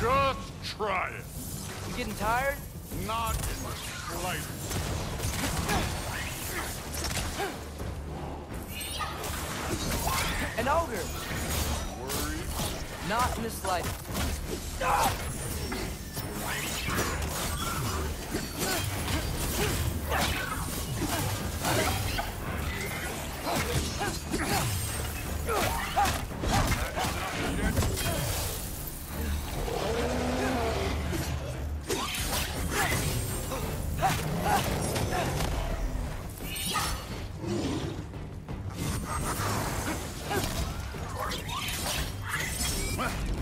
Just try it. You getting tired? Not in the slightest. An ogre! Worried? Not in the slightest. Ah! Ah! 快